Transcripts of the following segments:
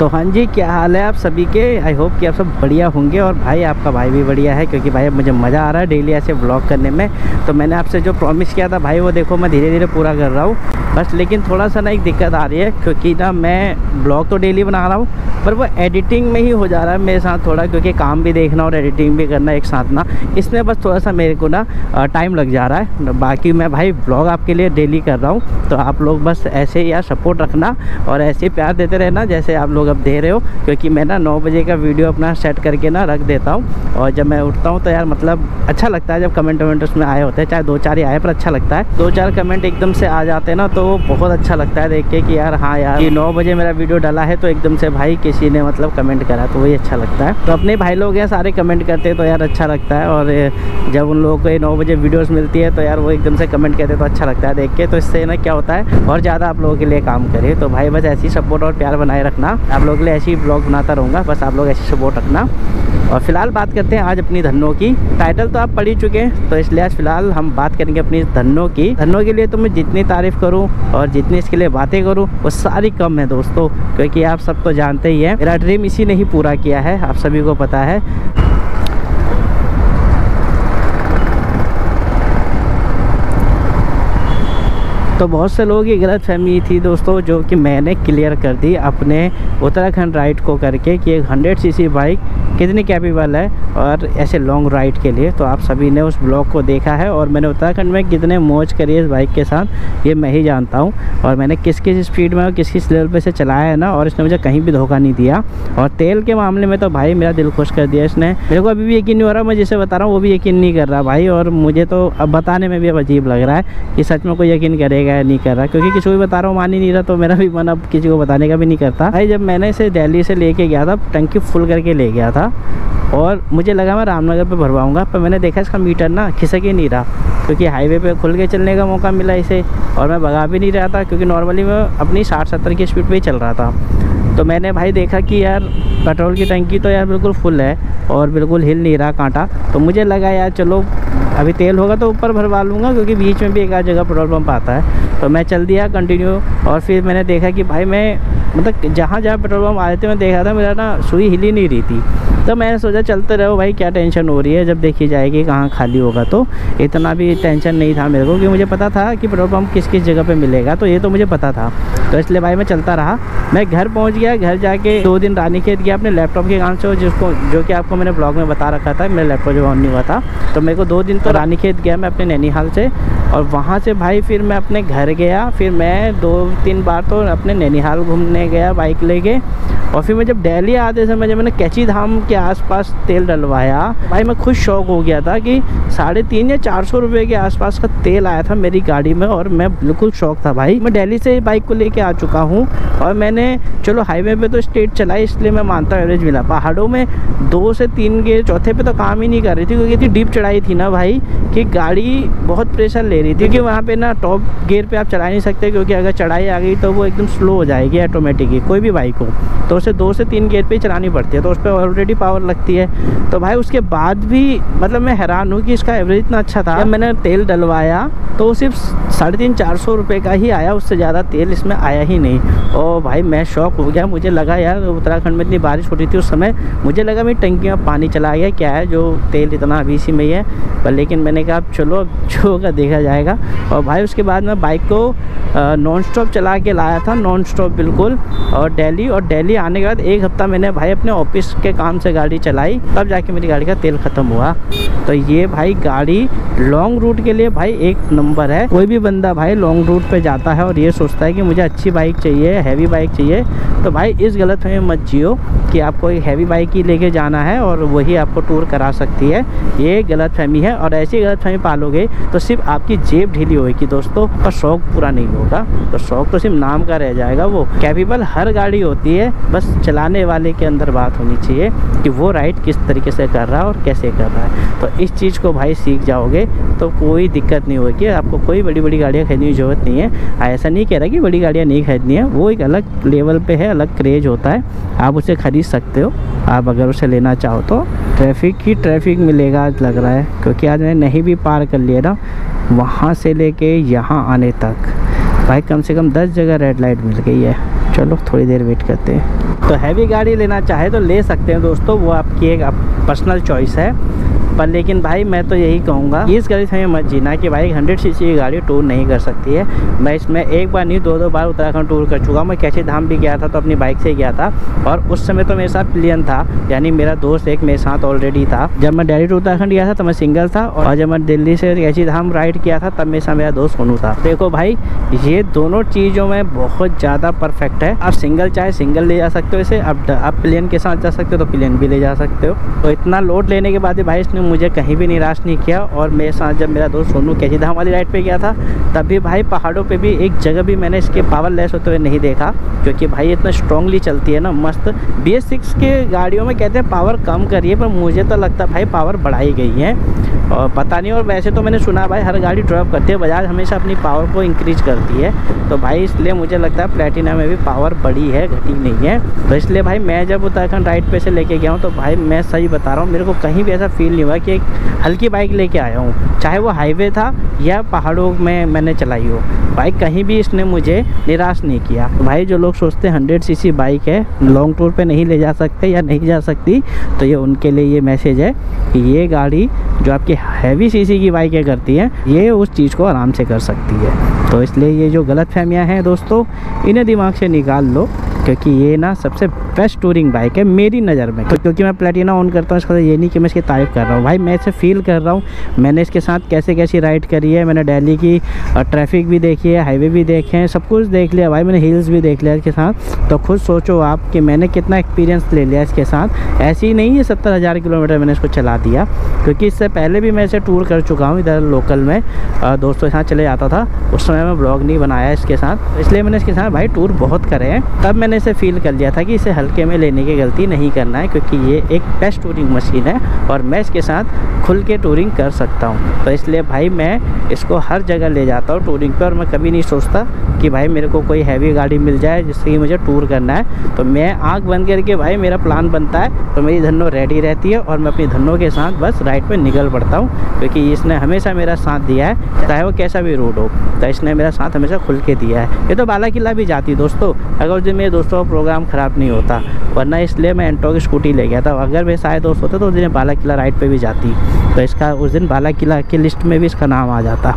तो हाँ जी, क्या हाल है आप सभी के? आई होप कि आप सब बढ़िया होंगे और भाई आपका भाई भी बढ़िया है, क्योंकि भाई मुझे मज़ा आ रहा है डेली ऐसे ब्लॉग करने में। तो मैंने आपसे जो प्रॉमिस किया था भाई, वो देखो, मैं धीरे धीरे पूरा कर रहा हूँ। बस, लेकिन थोड़ा सा ना एक दिक्कत आ रही है, क्योंकि ना मैं ब्लॉग तो डेली बना रहा हूँ, पर वो एडिटिंग में ही हो जा रहा है मेरे साथ थोड़ा, क्योंकि काम भी देखना और एडिटिंग भी करना एक साथ ना, इसमें बस थोड़ा सा मेरे को ना टाइम लग जा रहा है। बाकी मैं भाई ब्लॉग आपके लिए डेली कर रहा हूँ तो आप लोग बस ऐसे ही यार सपोर्ट रखना और ऐसे ही प्यार देते रहना, जैसे आप लोग अब दे रहे हो, क्योंकि मैं ना नौ बजे का वीडियो अपना सेट करके ना रख देता हूँ, और जब मैं उठता हूँ तो यार मतलब अच्छा लगता है जब कमेंट वमेंट उसमें आए होते हैं, चाहे दो चार ही आए, पर अच्छा लगता है। दो चार कमेंट एकदम से आ जाते हैं ना तो बहुत अच्छा लगता है देख के कि यार हाँ यार, कि नौ बजे मेरा वीडियो डाला है तो एकदम से भाई किसी ने मतलब कमेंट करा तो वही अच्छा लगता है। तो अपने भाई लोग हैं, सारे कमेंट करते हैं तो यार अच्छा लगता है। और जब उन लोगों को ये नौ बजे वीडियोस मिलती है तो यार वो एकदम से कमेंट करते तो अच्छा लगता है देख के। तो इससे ना क्या होता है, और ज़्यादा आप लोगों के लिए काम करे तो भाई बस ऐसी सपोर्ट और प्यार बनाए रखना। आप लोगों के लिए ऐसी ब्लॉग बनाता रहूँगा, बस आप लोग ऐसी सपोर्ट रखना। और फ़िलहाल बात करते हैं आज अपनी धनों की। टाइटल तो आप पढ़ ही चुके हैं तो इसलिए आज फ़िलहाल हम बात करेंगे अपनी धनों की। धनों के लिए तो मैं जितनी तारीफ़ करूँ और जितनी इसके लिए बातें करूँ, वो सारी कम है दोस्तों, क्योंकि आप सब तो जानते ही हैं। मेरा ड्रीम इसी ने ही पूरा किया है, आप सभी को पता है। तो बहुत से लोगों की गलत फहमी थी दोस्तों, जो कि मैंने क्लियर कर दी अपने उत्तराखंड राइड को करके कि एक हंड्रेड सी बाइक कितनी कैपेबल है और ऐसे लॉन्ग राइड के लिए। तो आप सभी ने उस ब्लॉग को देखा है और मैंने उत्तराखंड में कितने मौज करी है इस बाइक के साथ, ये मैं ही जानता हूँ। और मैंने किस किस स्पीड में और किस किस लेवल पर से चलाया है ना, और इसने मुझे कहीं भी धोखा नहीं दिया। और तेल के मामले में तो भाई मेरा दिल खुश कर दिया इसने। मेरे को अभी भी यकीन नहीं हो रहा, मैं जिसे बता रहा हूँ वो भी यकीन नहीं कर रहा भाई। और मुझे तो अब बताने में भी अब अजीब लग रहा है कि सच में कोई यकीन करेगा करेगा या नहीं कर रहा। क्योंकि किसी को भी बता रहा हूँ, मान ही नहीं रहा तो मेरा भी मन अब किसी को बताने का भी नहीं करता। भाई, जब मैंने इसे दिल्ली से लेके गया था, टंकी फुल करके ले गया था, और मुझे लगा मैं रामनगर पे भरवाऊँगा, पर मैंने देखा इसका मीटर ना खिसक ही नहीं रहा, क्योंकि हाईवे पे खुल के चलने का मौका मिला इसे, और मैं भगा भी नहीं रहा था, क्योंकि नॉर्मली मैं अपनी साठ सत्तर की स्पीड पे ही चल रहा था। तो मैंने भाई देखा कि यार पेट्रोल की टंकी तो यार बिल्कुल फुल है और बिल्कुल हिल नहीं रहा कांटा। तो मुझे लगा यार चलो, अभी तेल होगा तो ऊपर भरवा लूँगा क्योंकि बीच में भी एक आध जगह पेट्रोल पम्प आता है। तो मैं चल दिया कंटिन्यू और फिर मैंने देखा कि भाई मैं मतलब जहाँ जहाँ पेट्रोल पंप आए थे, मैं देखा था, मेरा ना सुई हिली नहीं रही थी। तो मैंने सोचा चलते रहो भाई, क्या टेंशन हो रही है? जब देखी जाएगी कहाँ खाली होगा तो। इतना भी टेंशन नहीं था मेरे को, क्योंकि मुझे पता था कि पेट्रोल पम्प किस किस जगह पे मिलेगा तो ये तो मुझे पता था। तो इसलिए भाई मैं चलता रहा। मैं घर पहुँच गया, घर जाके दो दिन रानी खेत गया अपने लैपटॉप के काम से जिसको, जो कि आपको मैंने ब्लॉग में बता रखा था, मेरा लैपटॉप जो ऑन नहीं हुआ था। तो मेरे को दो दिन तो रानी खेत गया मैं अपने नैनीहाल से, और वहाँ से भाई फिर मैं अपने घर गया। फिर मैं दो, तीन बार तो अपने नैनीहाल घूमने गया बाइक लेके। और फिर मैं जब दिल्ली आते समय जब मैंने कैची धाम के आसपास तेल डलवाया, भाई मैं खुद शौक हो गया था कि साढ़े तीन या चार सौ रुपये के आसपास का तेल आया था मेरी गाड़ी में और मैं बिल्कुल शौक था भाई। मैं दिल्ली से बाइक को लेके आ चुका हूँ और मैंने, चलो हाईवे पे तो स्टेट चलाई इसलिए मैं मानता हूँ एवरेज मिला। पहाड़ों में दो से तीन गेयर चौथे पे तो काम ही नहीं कर रही थी, क्योंकि इतनी डीप चढ़ाई थी ना भाई कि गाड़ी बहुत प्रेशर ले रही थी। क्योंकि वहाँ पे ना टॉप गियर पे आप चला नहीं सकते, क्योंकि अगर चढ़ाई आ गई तो वो एकदम स्लो हो जाएगी ऑटोमेटिकली कोई भी बाइक हो। तो उसे दो से तीन गेयर पे चलानी पड़ती है तो उस पर ऑलरेडी पावर लगती है। तो भाई उसके बाद भी मतलब मैं हैरान हूँ कि इसका एवरेज इतना अच्छा था। मैंने तेल डलवाया तो सिर्फ़ साढ़े तीन, चार सौ रुपये का ही आया, उससे ज़्यादा तेल इसमें आया ही नहीं। और भाई मैं शौक हो गया, मुझे लगा यार, उत्तराखंड में इतनी बारिश हो रही थी उस समय, मुझे लगा मेरी टंकी में पानी चला गया, क्या है जो तेल इतना अभी इसी में ही है। पर लेकिन मैंने कहा चलो, अब जो होगा देखा जाएगा। और भाई उसके बाद मैं बाइक को नॉन स्टॉप चला के लाया था नॉन स्टॉप बिल्कुल। और दिल्ली और दिल्ली आने के बाद एक हफ़्ता मैंने भाई अपने ऑफ़िस के काम से गाड़ी चलाई। तब जाके मेरी गाड़ी का तेल ख़त्म हुआ। तो ये भाई गाड़ी लॉन्ग रूट के लिए भाई एक नंबर है। कोई भी बंदा भाई लॉन्ग रूट पे जाता है और ये सोचता है कि मुझे अच्छी बाइक चाहिए हैवी बाइक चाहिए तो भाई इस गलत में मत जियो कि आपको एक हैवी बाइक ही लेके जाना है और वही आपको टूर करा सकती है। ये गलत फहमी है और ऐसी गलत फहमी पालोगे तो सिर्फ़ आपकी जेब ढीली होगी दोस्तों। पर शौक पूरा नहीं होगा। तो शौक तो सिर्फ़ नाम का रह जाएगा वो। कैपेबल हर गाड़ी होती है, बस चलाने वाले के अंदर बात होनी चाहिए कि वो राइड किस तरीके से कर रहा है और कैसे कर रहा है। तो इस चीज़ को भाई सीख जाओगे तो कोई दिक्कत नहीं होगी। आपको कोई बड़ी बड़ी गाड़ियाँ खरीदने की ज़रूरत नहीं है। ऐसा नहीं कह रहा कि बड़ी गाड़ियाँ नहीं खरीदनी है। वो एक अलग लेवल पर है, अलग क्रेज होता है। आप उसे खरीद सकते हो। आप अगर उसे लेना चाहो तो। ट्रैफ़िक ही ट्रैफ़िक मिलेगा आज लग रहा है। क्योंकि आज मैंने नहीं भी पार कर लिया ना, वहाँ से लेके यहाँ आने तक। भाई कम से कम दस जगह रेड लाइट मिल गई है। चलो थोड़ी देर वेट करते हैं। तो हैवी गाड़ी लेना चाहे तो ले सकते हैं दोस्तों, वो आपकी एक पर्सनल चॉइस है। पर, लेकिन भाई मैं तो यही कहूँगा, इस से हमें मत जीना कि भाई हंड्रेड सी की गाड़ी टूर नहीं कर सकती है। मैं इसमें एक बार नहीं दो दो बार उत्तराखंड टूर कर चुका हूँ। मैं कैसे धाम भी गया था तो अपनी बाइक से गया था। और उस समय तो मेरे साथ प्लेन था, यानी मेरा दोस्त एक मेरे साथ ऑलरेडी था। जब मैं डेली टू उत्तराखंड गया था तो मैं सिंगल था। और जब मैं दिल्ली से कैची धाम राइड किया था, तब मेरे साथ मेरा दोस्त सोनू था। देखो भाई, ये दोनों चीज़ों में बहुत ज़्यादा परफेक्ट है। आप सिंगल चाहे सिंगल ले जा सकते हो इसे, आप प्लेन के साथ जा सकते हो तो प्लेन भी ले जा सकते हो। तो इतना लोड लेने के बाद भाई इसने मुझे कहीं भी निराश नहीं किया और मेरे साथ जब मेरा दोस्त सोनू कैची धाम वाली राइड पे गया था, तब भी भाई पहाड़ों पे भी एक जगह भी मैंने इसके पावर लेस होते हुए नहीं देखा, क्योंकि भाई इतना स्ट्रांगली चलती है ना, मस्त। बी एस सिक्स के गाड़ियों में कहते हैं पावर कम करिए, पर मुझे तो लगता है भाई पावर बढ़ाई गई है। और पता नहीं, और वैसे तो मैंने सुना भाई हर गाड़ी ड्रॉप करती है, बजाज हमेशा अपनी पावर को इंक्रीज करती है। तो भाई इसलिए मुझे लगता है प्लेटिना में भी पावर बड़ी है, घटी नहीं है। तो इसलिए भाई मैं जब उत्तराखंड राइड पे से लेके गया हूँ तो भाई मैं सही बता रहा हूँ, मेरे को कहीं भी ऐसा फील नहीं हुआ कि एक हल्की बाइक लेके आया हूँ। चाहे वो हाईवे था या पहाड़ों में मैंने चलाई हो, बाइक कहीं भी इसने मुझे निराश नहीं किया। भाई, जो लोग सोचते हैं हंड्रेड सी बाइक है, लॉन्ग टूर पे नहीं ले जा सकते या नहीं जा सकती तो ये उनके लिए ये मैसेज है कि ये गाड़ी जो आपकी हैवी सीसी की बाइकें करती हैं, ये उस चीज़ को आराम से कर सकती है। तो इसलिए ये जो गलत फहमियाँ हैं दोस्तों, इन्हें दिमाग से निकाल लो, क्योंकि ये ना सबसे बेस्ट टूरिंग बाइक है मेरी नज़र में। तो क्योंकि मैं प्लेटिना ऑन करता हूँ, इसका ये नहीं कि मैं इसकी तारीफ़ कर रहा हूँ। भाई, मैं इसे फील कर रहा हूँ। मैंने इसके साथ कैसे कैसी राइड करी है? मैंने दिल्ली की ट्रैफ़िक भी देखी है हाईवे भी देखे हैं, सब कुछ देख लिया। भाई, मैंने हिल्स भी देख लिया इसके साथ। तो खुद सोचो आप कि मैंने कितना एक्सपीरियंस ले लिया इसके साथ। ऐसे ही नहीं है सत्तर हज़ार किलोमीटर मैंने इसको चला दिया। क्योंकि इससे पहले भी मैं इसे टूर कर चुका हूँ इधर लोकल में। दोस्तों के साथ चले जाता था। उस समय मैं ब्लॉग नहीं बनाया इसके साथ। इसलिए मैंने इसके साथ भाई टूर बहुत करे हैं। तब मैंने इसे फील कर लिया था कि इसे हल्के में लेने की गलती नहीं करना है, क्योंकि ये एक बेस्ट टूरिंग मशीन है और मैं इसके साथ खुल के टूरिंग कर सकता हूँ। तो इसलिए भाई मैं इसको हर जगह ले जाता हूँ टूरिंग पर मैं कभी नहीं सोचता कि भाई मेरे को कोई हैवी गाड़ी मिल जाए जिससे कि मुझे टूर करना है। तो मैं आँख बंद करके भाई मेरा प्लान बनता है। तो मेरी धनो रेडी रहती है और मैं अपनी धनों के साथ बस राइड पर निकल पड़ता हूँ। क्योंकि इसने हमेशा मेरा साथ दिया है, चाहे वो कैसा भी रूट हो। तो इसने मेरा साथ हमेशा खुल के दिया है। ये तो बाला किला भी जाती दोस्तों। अगर उस दिन मेरे दोस्तों का प्रोग्राम ख़राब नहीं होता, वरना इसलिए मैं एंटो की स्कूटी ले गया था। अगर मेरे सारे दोस्त होते तो उस दिन बाला किला राइड पर भी जाती। तो इसका उस दिन बाला किला के लिस्ट में भी इसका नाम आ जाता।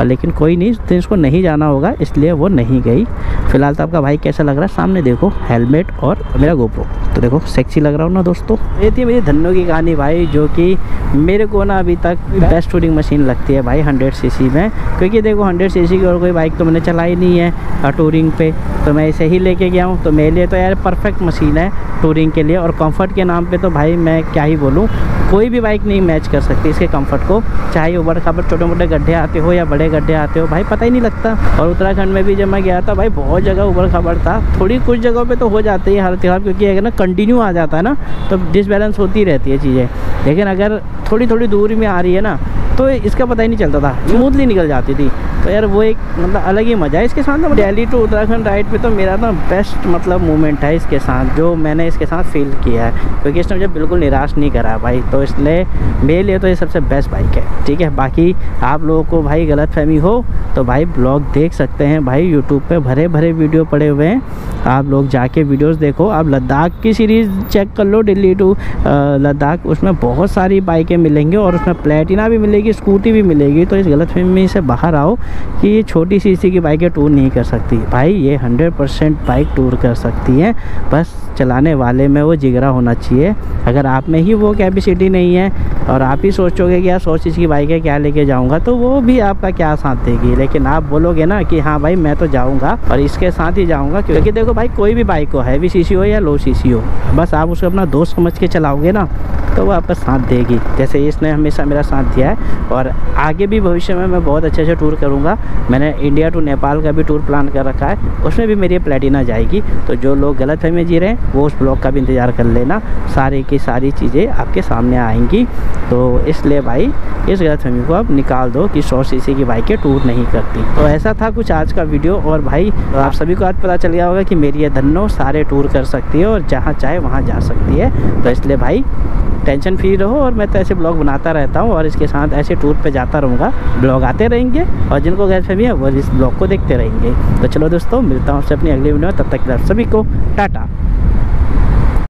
पर, लेकिन कोई नहीं तो इसको नहीं जाना होगा, इसलिए वो नहीं गई। फ़िलहाल तो आपका भाई कैसा लग रहा है? सामने देखो, हेलमेट और मेरा गोप्रो तो देखो सेक्सी लग रहा हूँ ना दोस्तों? ये थी मेरी धन्नो की कहानी भाई, जो कि मेरे को ना अभी तक बेस्ट टूरिंग मशीन लगती है भाई हंड्रेड सी में। क्योंकि देखो हंड्रेड सी की और कोई बाइक तो मैंने चलाई नहीं है टूरिंग पे। तो मैं इसे ही लेके गया हूँ। तो मेरे लिए तो यार परफेक्ट मशीन है टूरिंग के लिए। और कंफर्ट के नाम पे तो भाई मैं क्या ही बोलूँ, कोई भी बाइक नहीं मैच कर सकती इसके कंफर्ट को। चाहे उबड़ खाबड़ छोटे मोटे गड्ढे आते हो या बड़े गड्ढे आते हो? भाई पता ही नहीं लगता। और उत्तराखंड में भी जब मैं गया था, भाई बहुत जगह उबड़ खबर था। थोड़ी कुछ जगहों पे तो हो जाती है हर त्यौहार, क्योंकि अगर ना कंटिन्यू आ जाता है ना तो डिसबैलेंस होती रहती है चीज़ें। लेकिन अगर थोड़ी थोड़ी दूरी में आ रही है ना तो इसका पता ही नहीं चलता था। स्मूथली निकल जाती थी। तो यार वो एक मतलब अलग ही मज़ा है इसके साथ ना। दिल्ली टू उत्तराखंड राइड पे तो मेरा ना बेस्ट मतलब मोमेंट है इसके साथ, जो मैंने इसके साथ फील किया है। क्योंकि इसने मुझे बिल्कुल निराश नहीं करा भाई। तो इसलिए मेरे लिए तो ये सबसे बेस्ट बाइक है। ठीक है, बाकी आप लोगों को भाई गलत फहमी हो तो भाई ब्लॉग देख सकते हैं। भाई यूट्यूब पर भरे भरे वीडियो पड़े हुए हैं। आप लोग जाके वीडियोस देखो। आप लद्दाख की सीरीज़ चेक कर लो। दिल्ली टू लद्दाख, उसमें बहुत सारी बाइकें मिलेंगी और उसमें प्लेटिना भी मिलेगी। स्कूटी भी मिलेगी तो इस गलत फहमी से बाहर आओ कि ये छोटी सी सी की बाइकें टूर नहीं कर सकती। भाई, ये हंड्रेड परसेंट बाइक टूर कर सकती है। बस चलाने वाले में वो जिगरा होना चाहिए। अगर आप में ही वो कैपेसिटी नहीं है और आप ही सोचोगे कि यार सौ चीज़ की बाइक है, क्या लेके जाऊँगा तो वो भी आपका क्या साथ देगी। लेकिन आप बोलोगे ना कि हाँ भाई, मैं तो जाऊँगा और इसके साथ ही जाऊँगा क्योंकि देखो भाई, कोई भी बाइक हो हैवी सी हो या लो सी हो बस आप उसको अपना दोस्त समझ के चलाओगे ना। तो वो आपका साथ देगी। जैसे इसने हमेशा मेरा साथ दिया है और आगे भी भविष्य में मैं बहुत अच्छे अच्छे टूर करूँगा। मैंने इंडिया टू नेपाल का भी टूर प्लान कर रखा है। उसमें भी मेरी प्लेटिना जाएगी। तो जो लोग गलत फहमी जी रहे हैं, वो उस ब्लॉग का भी इंतज़ार कर लेना। सारी की सारी चीज़ें आपके सामने आएँगी। तो इसलिए भाई, इस गलत फहमी को आप निकाल दो कि सौ सी की बाइकें टूर नहीं करती। तो ऐसा था कुछ आज का वीडियो और भाई, आप सभी को आज पता चल गया होगा कि मेरी ये धनो सारे टूर कर सकती है और जहाँ चाहे वहाँ जा सकती है। तो इसलिए भाई टेंशन फ्री रहो और मैं तो ऐसे ब्लॉग बनाता रहता हूँ और इसके साथ ऐसे टूर पे जाता रहूँगा। ब्लॉग आते रहेंगे और जिनको गैस फहमी है वो इस ब्लॉग को देखते रहेंगे। तो चलो दोस्तों, मिलता हूँ आपसे अपनी अगली वीडियो तब तक सभी को टाटा।